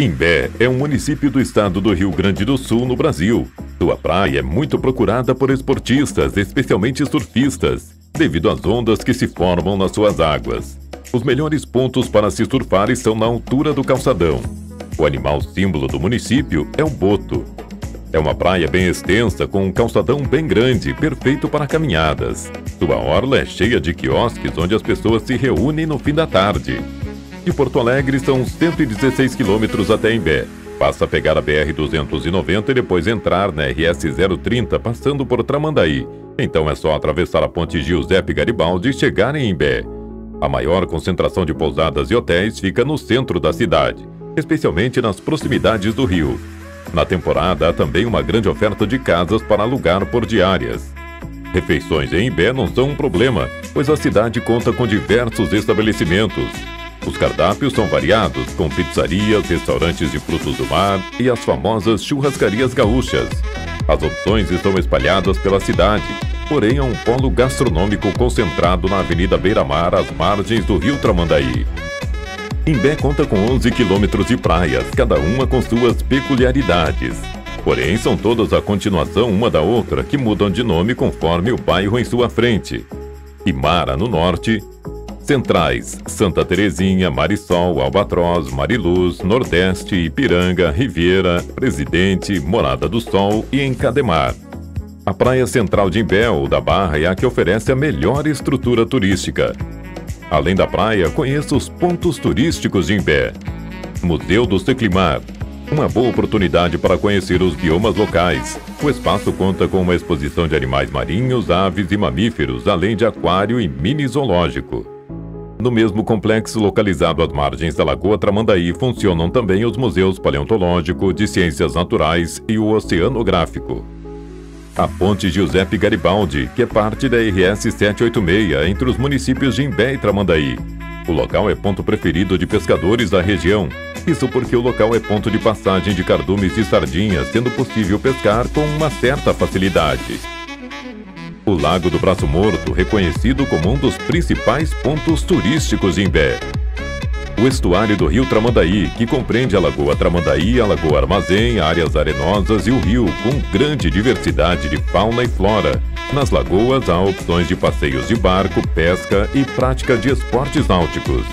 Imbé é um município do estado do Rio Grande do Sul, no Brasil. Sua praia é muito procurada por esportistas, especialmente surfistas, devido às ondas que se formam nas suas águas. Os melhores pontos para se surfar estão na altura do calçadão. O animal símbolo do município é o boto. É uma praia bem extensa, com um calçadão bem grande, perfeito para caminhadas. Sua orla é cheia de quiosques onde as pessoas se reúnem no fim da tarde. De Porto Alegre são 116 quilômetros até Embé. Basta pegar a BR-290 e depois entrar na RS-030 passando por Tramandaí. Então é só atravessar a ponte Giuseppe Garibaldi e chegar em Imbé. A maior concentração de pousadas e hotéis fica no centro da cidade, especialmente nas proximidades do rio. Na temporada há também uma grande oferta de casas para alugar por diárias. Refeições em Imbé não são um problema, pois a cidade conta com diversos estabelecimentos, os cardápios são variados, com pizzarias, restaurantes de frutos do mar e as famosas churrascarias gaúchas. As opções estão espalhadas pela cidade, porém é um polo gastronômico concentrado na Avenida Beira Mar, às margens do rio Tramandaí. Imbé conta com 11 quilômetros de praias, cada uma com suas peculiaridades. Porém, são todas a continuação uma da outra, que mudam de nome conforme o bairro em sua frente. Imara, no norte, Centrais, Santa Terezinha, Marisol, Albatroz, Mariluz, Nordeste, Ipiranga, Riviera, Presidente, Morada do Sol e Encademar. A Praia Central de Imbé ou da Barra é a que oferece a melhor estrutura turística. Além da praia, conheça os pontos turísticos de Imbé. Museu do Seclimar. Uma boa oportunidade para conhecer os biomas locais. O espaço conta com uma exposição de animais marinhos, aves e mamíferos, além de aquário e mini zoológico. No mesmo complexo localizado às margens da Lagoa Tramandaí funcionam também os museus paleontológico, de ciências naturais e o oceanográfico. A Ponte Giuseppe Garibaldi, que é parte da RS 786 entre os municípios de Imbé e Tramandaí. O local é ponto preferido de pescadores da região. Isso porque o local é ponto de passagem de cardumes e sardinhas, sendo possível pescar com uma certa facilidade o Lago do Braço Morto, reconhecido como um dos principais pontos turísticos de Imbé. O estuário do Rio Tramandaí, que compreende a Lagoa Tramandaí, a Lagoa Armazém, áreas arenosas e o rio, com grande diversidade de fauna e flora. Nas lagoas há opções de passeios de barco, pesca e prática de esportes náuticos.